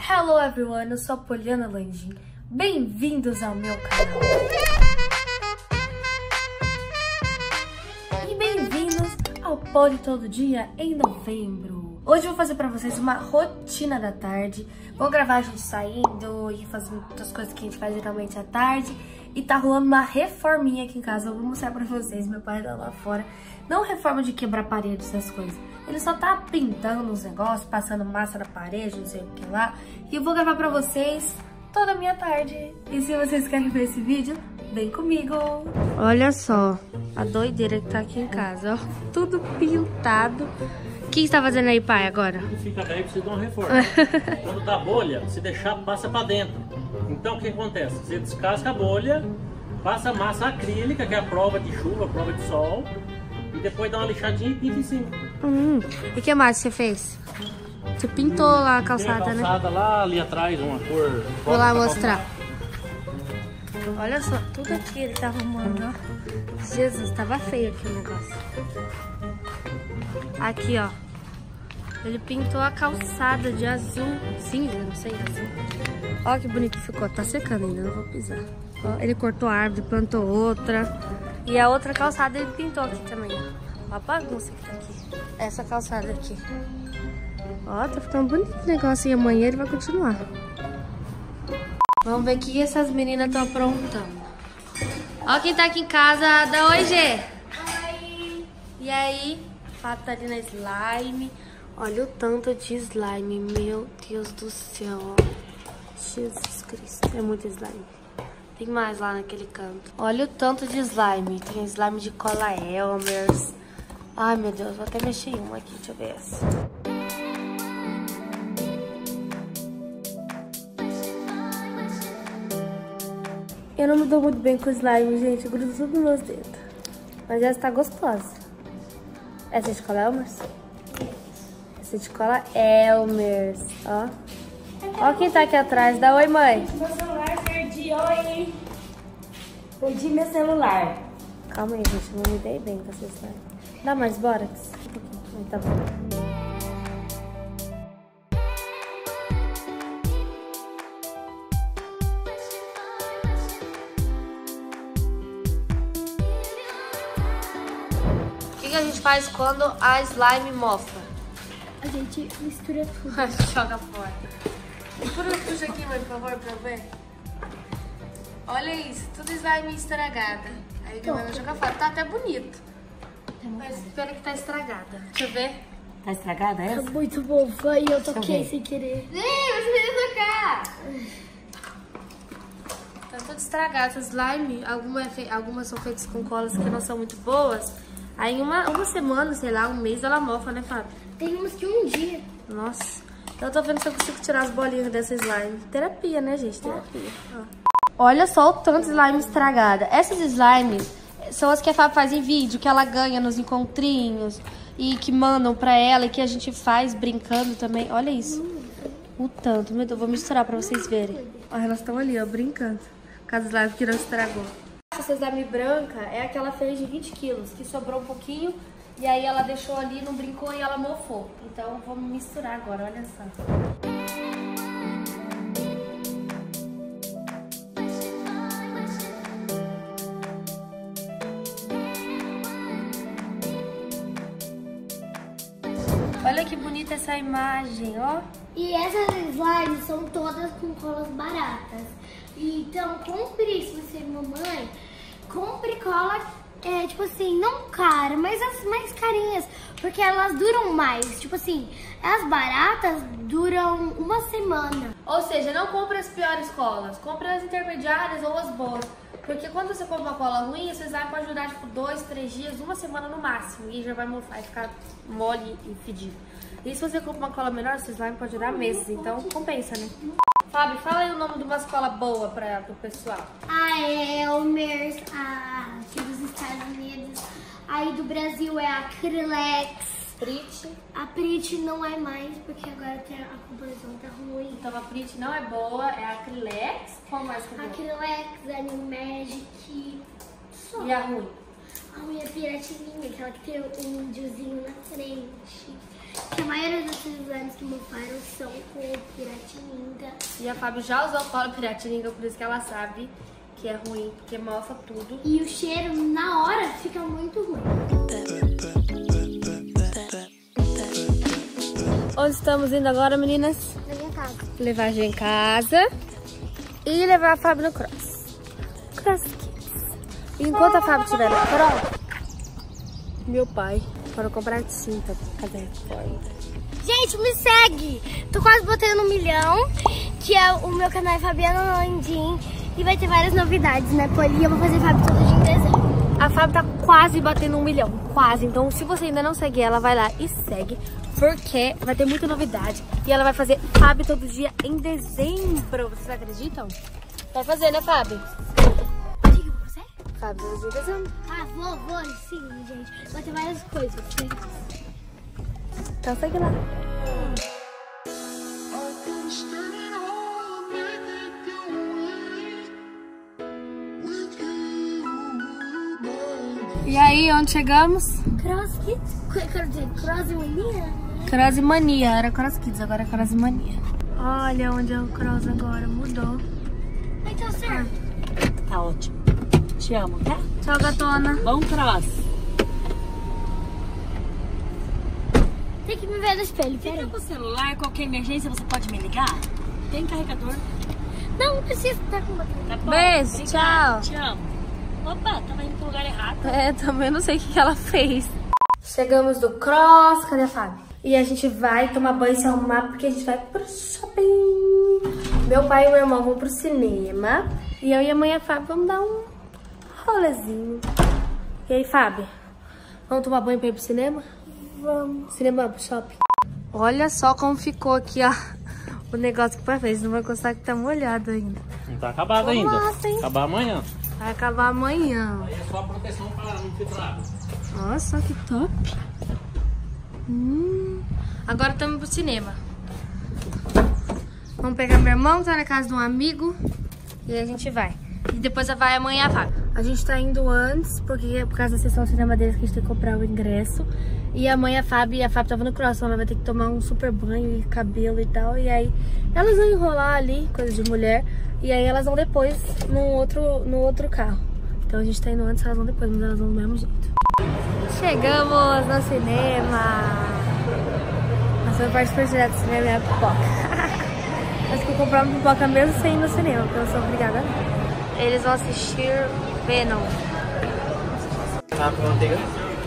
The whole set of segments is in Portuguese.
Hello everyone, eu sou a Poliana Landim. Bem-vindos ao meu canal. E bem-vindos ao Poli Todo Dia em novembro. Hoje eu vou fazer pra vocês uma rotina da tarde. Vou gravar a gente saindo e fazendo outras coisas que a gente faz geralmente à tarde. E tá rolando uma reforminha aqui em casa. Eu vou mostrar pra vocês, meu pai tá lá fora. Não reforma de quebrar paredes, essas coisas. Ele só tá pintando os negócios, passando massa na parede, não sei o que lá. E eu vou gravar pra vocês toda a minha tarde. E se vocês querem ver esse vídeo, vem comigo. Olha só a doideira que tá aqui em casa, ó. Tudo pintado. O que você tá fazendo aí, pai, agora? Fica velho, precisa de uma reforma. Quando dá bolha, se deixar, passa pra dentro. Então o que acontece? Você descasca a bolha, passa massa acrílica, que é a prova de chuva, a prova de sol, e depois dá uma lixadinha e pinta em cima. Hum. E o que mais você fez? Você pintou lá a calçada, Tem a né? calçada lá ali atrás, uma cor. Vou lá mostrar. Olha só, tudo aqui ele tá arrumando, ó. Jesus, tava feio aqui o negócio. Aqui, ó. Ele pintou a calçada de azul, cinza, não sei, azul. Ó que bonito ficou. Tá secando ainda, não vou pisar. Ó, ele cortou a árvore, plantou outra. E a outra calçada ele pintou aqui também. Ó a bagunça que tá aqui. Essa calçada aqui. Ó, tá ficando bonito o negócio. E amanhã ele vai continuar. Vamos ver o que essas meninas estão aprontando. Ó quem tá aqui em casa. Dá oi, G. Oi. E aí? Fato tá ali na slime. Olha o tanto de slime. Meu Deus do céu, ó. Jesus Cristo. É muito slime. Tem mais lá naquele canto. Olha o tanto de slime. Tem slime de cola Elmers. Ai, meu Deus. Vou até mexer em uma aqui. Deixa eu ver essa. Eu não me dou muito bem com slime, gente. Gruda tudo nos dedos. Mas essa tá gostosa. Essa é de cola Elmers? Essa é de cola Elmers, ó. Ó quem tá aqui atrás. Dá oi, mãe. Meu celular perdi, oi. Perdi meu celular. Calma aí, gente. Não me dei bem com essa slime. Dá mais bórax? Um pouquinho. Aí, tá bom. O que, a gente faz quando a slime mofa? A gente mistura tudo. Joga fora. Puxa, puxa aqui, mãe, por favor, pra eu ver. Olha isso, tudo slime estragada. Aí minha mãe vai jogar fora. Tá até bonito. Mas espera que tá estragada. Deixa eu ver. Tá estragada essa? Tá muito bom, foi eu toquei sem querer. Ih, você queria tocar. Tá tudo estragado. Essas slime, alguma é algumas são feitas com colas que não são muito boas. Aí em uma, uma semana, sei lá, um mês, ela mofa, né, Fábio? Tem uns que um dia. Nossa. Então eu tô vendo se eu consigo tirar as bolinhas dessa slime. Terapia, né, gente? Terapia. Ó. Olha só o tanto de slime estragada. Essas slimes são as que a Fábio faz em vídeo, que ela ganha nos encontrinhos e que mandam pra ela e que a gente faz brincando também. Olha isso. O tanto. Meu Deus, vou misturar pra vocês verem. Olha, elas estão ali, ó, brincando. Com as slime que não estragou. Essa slime branca é aquela fez de 20 quilos, que sobrou um pouquinho e aí ela deixou ali, não brincou e ela mofou. Então vamos misturar agora, olha só. Imagem, ó. E essas slimes são todas com colas baratas. Então, compre, se você é mamãe, compre cola, é, tipo assim, não cara, mas as mais carinhas, porque elas duram mais. Tipo assim, as baratas duram uma semana. Ou seja, não compre as piores colas, compre as intermediárias ou as boas. Porque quando você compra uma cola ruim, esse slime pode durar tipo dois, três dias, uma semana no máximo. E já vai mofar e ficar mole e fedido. E se você compra uma cola melhor, esse slime pode durar meses. Então compensa, né? Fábio, fala aí o nome de uma escola boa para o pessoal. A Elmers, a aqui dos Estados Unidos. Aí do Brasil é a Acrylex. Prit. A Prit não é mais, porque agora tem a composição tá ruim. Então a Prit não é boa, é a Acrylex. Qual mais que é? Acrylex, Animal Magic. Só. E a ruim? A minha piratinha, aquela que tem um índiozinho na frente. Que a maioria dos slimes que mofaram são com piratininga. E a Fábio já usou cola piratininga, por isso que ela sabe que é ruim, porque mofa tudo. E o cheiro, na hora, fica muito ruim. Onde estamos indo agora, meninas? Na minha casa. Levar a gente em casa e levar a Fábio no Cross. Cross Kids. Enquanto a Fábio estiver no Cross, meu pai para comprar tinta pra fazer Gente, me segue! Tô quase botando um milhão, que é o meu canal é Fabiana Landim. E vai ter várias novidades, né, Poli? Eu vou fazer Fábio todo dia em dezembro. A Fábio tá quase batendo um milhão, quase. Então, se você ainda não segue ela, vai lá e segue, porque vai ter muita novidade. E ela vai fazer Fábio todo dia em dezembro. Vocês acreditam? Vai fazer, né, Fábio? Dezembro. Ah, vou, vou, sim, gente. Vai ter várias coisas. Então, segue lá. E aí, onde chegamos? Cross Kids? Qu- Quero dizer, Cross Mania? Cross Mania, era Cross Kids, agora é Cross Mania. Olha onde é o Cross agora, mudou. Então, certo. Tá ótimo. Te amo, tá? Tchau, gatona. Vamos cross. Tem que me ver no espelho, Fica peraí. com o celular, qualquer emergência você pode me ligar? Tem carregador? Não, não precisa estar com bateria. Tá bom? Beijo, tchau. Te amo. Opa, tava indo pro lugar errado. É, também não sei o que, que ela fez. Chegamos do Cross, cadê a Fábio? E a gente vai tomar banho e se arrumar porque a gente vai pro shopping. Meu pai e meu irmão vão pro cinema. E eu e a mãe e a Fábio vamos dar um rolezinho. E aí, Fábio? Vamos tomar banho pra ir pro cinema? Vamos. Cinema pro shopping. Olha só como ficou aqui, ó. O negócio que vai fez. Não vai gostar que tá molhado ainda. Não tá acabado ainda. Nossa, hein? Acabar amanhã. Vai acabar amanhã. Aí é só proteção para não filtrar. Nossa, que top. Hum. Agora estamos pro cinema. Vamos pegar meu irmão, tá na casa de um amigo. E a gente vai. E depois vai amanhã a vaga. A gente tá indo antes, porque por causa da sessão cinema deles que a gente tem que comprar o ingresso. E a mãe, a Fábio, a Fábio tava no cross, ela vai ter que tomar um super banho e cabelo e tal. E aí elas vão enrolar ali, coisa de mulher. E aí elas vão depois no outro, no outro carro. Então a gente tá indo antes, elas vão depois, mas elas vão do mesmo jeito. Chegamos no cinema. Nossa, a parte preferida do cinema é a pipoca. Acho que eu comprar uma pipoca mesmo sem ir no cinema, porque eu sou obrigada. Eles vão assistir Venom. Guardanapo com manteiga,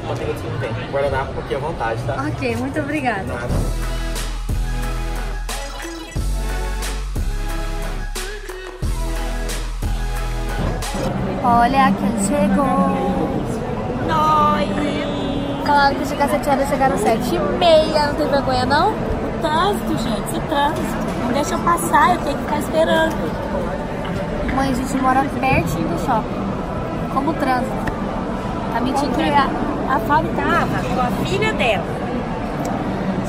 manteiga de não tem. Guardanapo aqui à vontade, tá? Ok, muito obrigada. Nada. Olha quem chegou. Nós. Claro que chegar às 7 horas, chegaram às 7 e meia. Não tem vergonha, não? O trânsito, gente, esse trânsito. Não deixa eu passar, eu tenho que ficar esperando. Mãe, a gente mora pertinho do shopping. Como o trânsito. Tá mentindo pra a, a Fábio tava com a filha dela.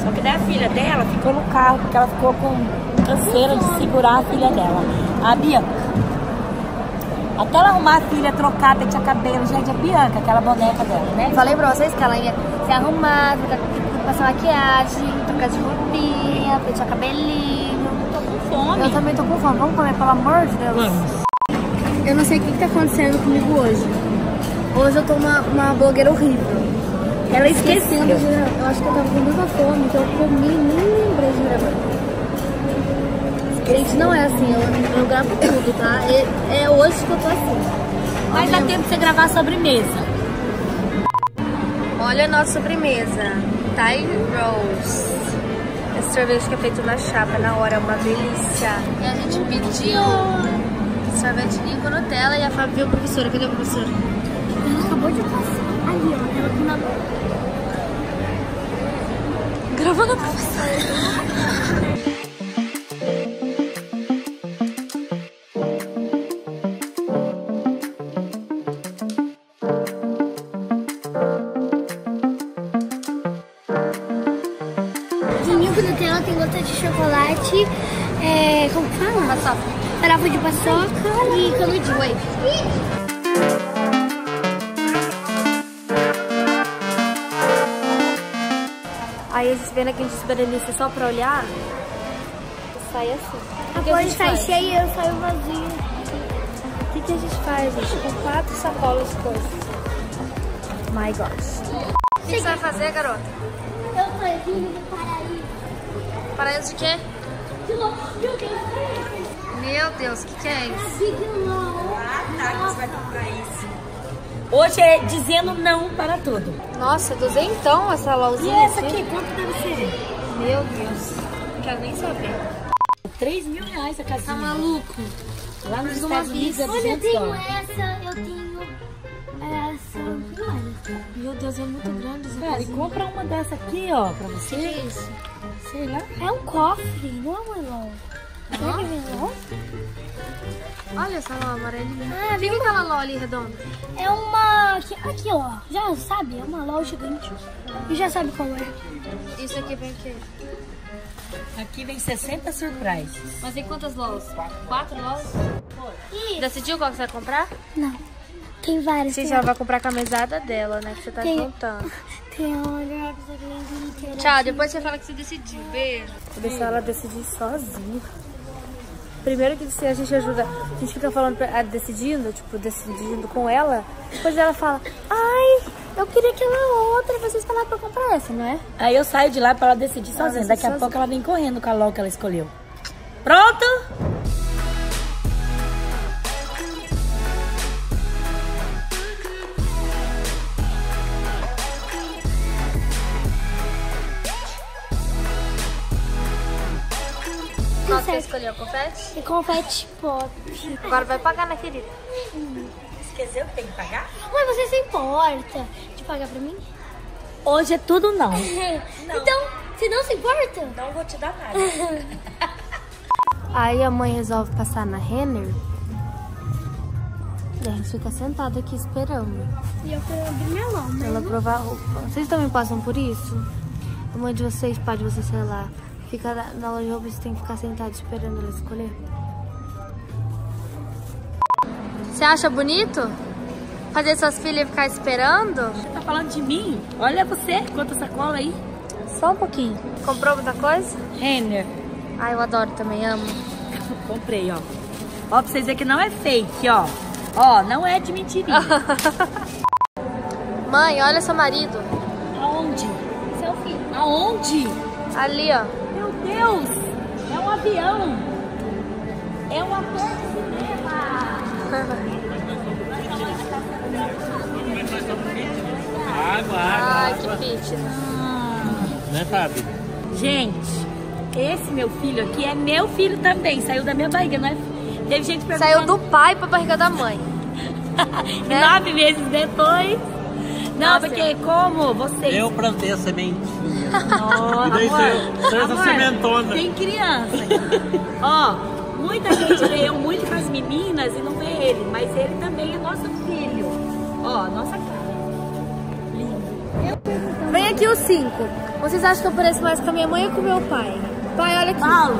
Só que daí a filha dela ficou no carro, porque ela ficou com canseira de segurar a filha dela. A Bianca. Até ela arrumar a filha, trocar, pentear cabelo, gente, a Bianca, aquela boneca dela, né? Falei pra vocês que ela ia se arrumar, passar maquiagem, trocar de roupinha, pentear cabelinho. Fome. Eu também tô com fome. Vamos comer, pelo amor de Deus? Vamos. Eu não sei o que, que tá acontecendo comigo hoje. Hoje eu tô uma, uma blogueira horrível. Ela esquecendo de. Eu acho que eu tava com muita fome, então eu comi e nem lembrei de gravar. Gente, não é assim, eu, eu gravo tudo, tá? É, é hoje que eu tô assim. Mas dá tempo de você gravar a sobremesa. Olha a nossa sobremesa. Thai Rose. Esse sorvete que é feito na chapa na hora, é uma delícia. E a gente pediu sorvetinho com Nutella e a Fábio viu a professora. Cadê a professora? Ela acabou de passar. Ali, ó. Ela com na Gravando a professora. Aí a gente vem aqui de berenice só pra olhar. Sai assim. A que gente sai cheia e eu saio vazia. O que, que a gente faz, gente? Com quatro sacolas de coisas. My gosh. O que você vai fazer, garota? Eu tô vindo do paraíso. Paraíso de quê? Que louco, meu Deus. Meu Deus, o que, que é isso? Long. Tá, que você vai comprar isso. Hoje é dizendo não para tudo. Nossa, duzentão essa E LOLzinha essa aqui, quanto deve ser? Meu Deus. Não quero nem saber. 3 mil reais a casinha. Tá maluco? Lá nos Estados Unidos é Olha, eu 200 tenho essa, eu tenho essa. Olha. Meu Deus, é muito grande essa Cara, e compra uma dessa aqui, ó, pra você. Que é isso? Sei lá. É um cofre, não é um. Será que é melão? Olha essa LOL amarelinha. Ah, O que, que é aquela LOL ali redonda? É uma. Aqui, aqui, ó. Já sabe? É uma LOL gigante. E já sabe qual é. Isso aqui vem o quê? Aqui vem 60 surprises. Mas tem quantas LOLs? Quatro LOLs? Ih, Decidiu qual que você vai comprar? não. Tem várias. Você tem, já vai comprar com a mesada dela, né? Que você tá Tem- juntando. tem olha. Tchau, depois você fala que você decidiu. Beijo. Vou deixar ela decidir sozinha. Primeiro que se a gente ajuda, a gente fica falando, pra- ah, decidindo, tipo, decidindo com ela, depois ela fala, ai, eu queria aquela outra, vocês falaram pra comprar essa, não é? Aí eu saio de lá pra ela decidir sozinha. decide Daqui a sozinha. pouco ela vem correndo com a LOL que ela escolheu. Pronto? Você escolheu, confete? E confete pop. Agora vai pagar, né, querida? Esqueceu que tem que pagar? Mãe, você se importa de pagar pra mim? Hoje é tudo não. Então, você não se importa? Não vou te dar nada. Aí a mãe resolve passar na Renner. E a gente fica sentado aqui esperando. E eu quero abrir minha lama. Ela provar a roupa. Vocês também passam por isso? A mãe de vocês, pai de vocês, sei lá, fica na, na loja de roupa e você tem que ficar sentado esperando ela escolher? Você acha bonito? Fazer suas filhas ficar esperando? Você tá falando de mim? Olha você, quanta sacola aí. Só um pouquinho. Comprou muita coisa? Renner. Ah, eu adoro também, amo. Comprei, ó. Ó, pra vocês verem que não é fake, ó. Ó, não é de mentirinha. Mãe, olha seu marido. Aonde? Seu filho. Aonde? Ali, ó. Meu Deus! É um avião! É um ator de cinema! Água, Ai, água, que água. fitness. Né, Fábio? Gente, esse meu filho aqui é meu filho também. Saiu da minha barriga, não é? Teve gente perguntando... Saiu do pai pra barriga da mãe. E nove meses depois... Não, porque como vocês... Eu plantei a sementinha. Nossa, E daí amor, saiu essa amor, sementona. Tem criança. Ó, muita gente vê eu muito com as meninas e não vê ele, mas ele também é nosso filho. Ó, nossa cara. Vem aqui os cinco. Vocês acham que eu pareço mais com a minha mãe ou com o meu pai? Pai, olha aqui. Paulo,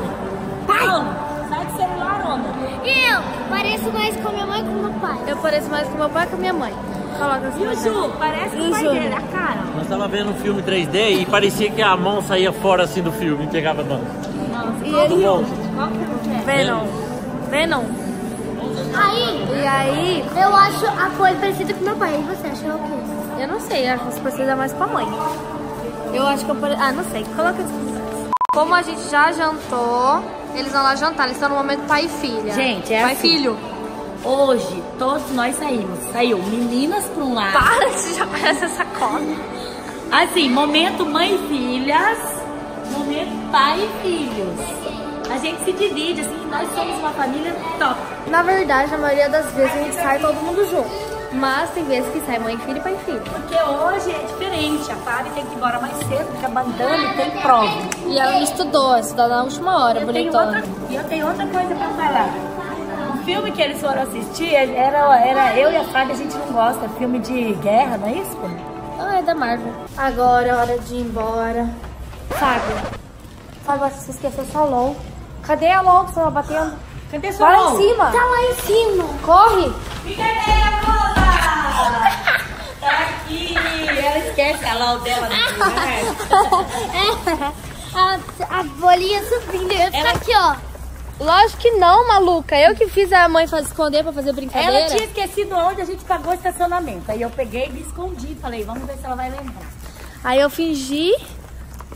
Paulo, sai do celular, onda. Eu pareço mais com a minha mãe que com meu pai. Eu pareço mais com meu pai que com minha mãe. Coloca assim. E o Ju, parece E com o pai dele, a cara. Nós tava vendo um filme 3D e parecia que a mão saía fora assim do filme e pegava a mão. E ele, monstro. Qual que quer? Venom. Venom. Aí, E aí, eu acho a cor parecida com meu pai. E você acha o quê? eu não sei, acho que você precisa mais com a mãe. Eu acho que eu pareço. Ah, não sei. Coloca comentários. Como a gente já jantou, eles vão lá jantar. Eles estão no momento pai e filha. Gente, é Pai e assim. filho. Hoje, todos nós saímos. Saiu meninas pra um lado. Para, você já parece essa cola. Assim, momento mãe e filhas, momento pai e filhos. A gente se divide, assim, nós somos uma família top. Na verdade, na maioria das vezes a gente sai todo mundo junto. Mas tem vezes que sai mãe e filho e pai e filho. Porque hoje é diferente. A Fábio tem que ir embora mais cedo, porque a bandana tem prova. E ela não estudou, estudou na última hora, Eu tenho, bonitona. outra, e eu tenho outra coisa pra falar. O filme que eles foram assistir era, era eu e a Fábio, a gente não gosta. Filme de guerra, não é isso? pô? Ah, é da Marvel. Agora é hora de ir embora. Fábio. Fábio, acho que você esqueceu sua LOL. Cadê a LOL que você tava batendo? Cadê sua Vai lá mão? em cima. Tá lá em cima. Corre. Fica aí, moça! Tá aqui, é ela esquece a LOL dela no lugar. a, a bolinha subindo. Eu fico Ela- aqui, ó. Lógico que não, maluca. Eu que fiz a mãe esconder pra fazer brincadeira. Ela tinha esquecido onde a gente pagou o estacionamento. Aí eu peguei e me escondi. Falei, vamos ver se ela vai lembrar. Aí eu fingi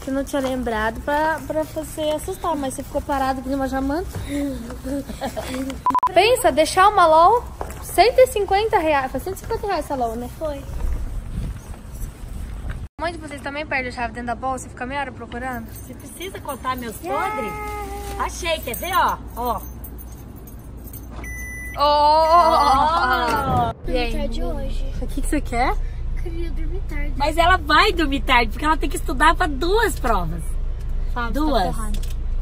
que não tinha lembrado pra, pra você assustar, mas você ficou parado que nem uma jamanta. Pensa, deixar uma LOL 150 reais. Foi 150 reais essa LOL, né? Foi. Um monte de vocês também perde a chave dentro da bolsa e fica meia hora procurando? Você precisa contar meus podres? Achei, quer ver, ó? Ó. Oh! E Dormir aí? tarde hoje. O que, que você quer? Queria dormir tarde. Mas ela vai dormir tarde, porque ela tem que estudar para duas provas. Fábio, Duas. Tá.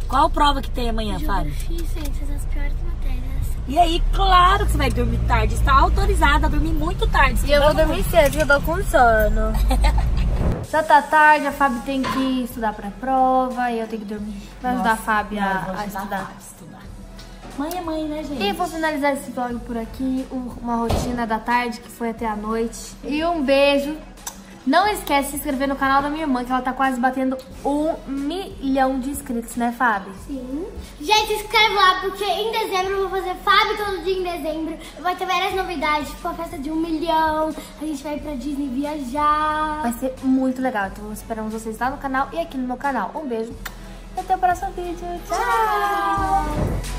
Qual prova que tem amanhã, Fábio? E ciências, as piores matérias. E aí, claro que você vai dormir tarde. Está autorizada a dormir muito tarde. E eu vou dormir cedo, eu tô com sono. Já tá tarde, a Fábio tem que estudar pra prova e eu tenho que dormir. Vai ajudar a Fábio a, a estudar. a estudar. Mãe é mãe, né, gente? E vou finalizar esse vlog por aqui, um- uma rotina da tarde que foi até a noite. E um beijo. Não esquece de se inscrever no canal da minha irmã, que ela tá quase batendo um milhão de inscritos, né, Fábio? Sim. Gente, se inscreve lá, porque em dezembro eu vou fazer Fábio todo dia em dezembro. Vai ter várias novidades, tipo a festa de um milhão. A gente vai pra Disney viajar. Vai ser muito legal. Então esperamos vocês lá no canal e aqui no meu canal. Um beijo e até o próximo vídeo. Tchau!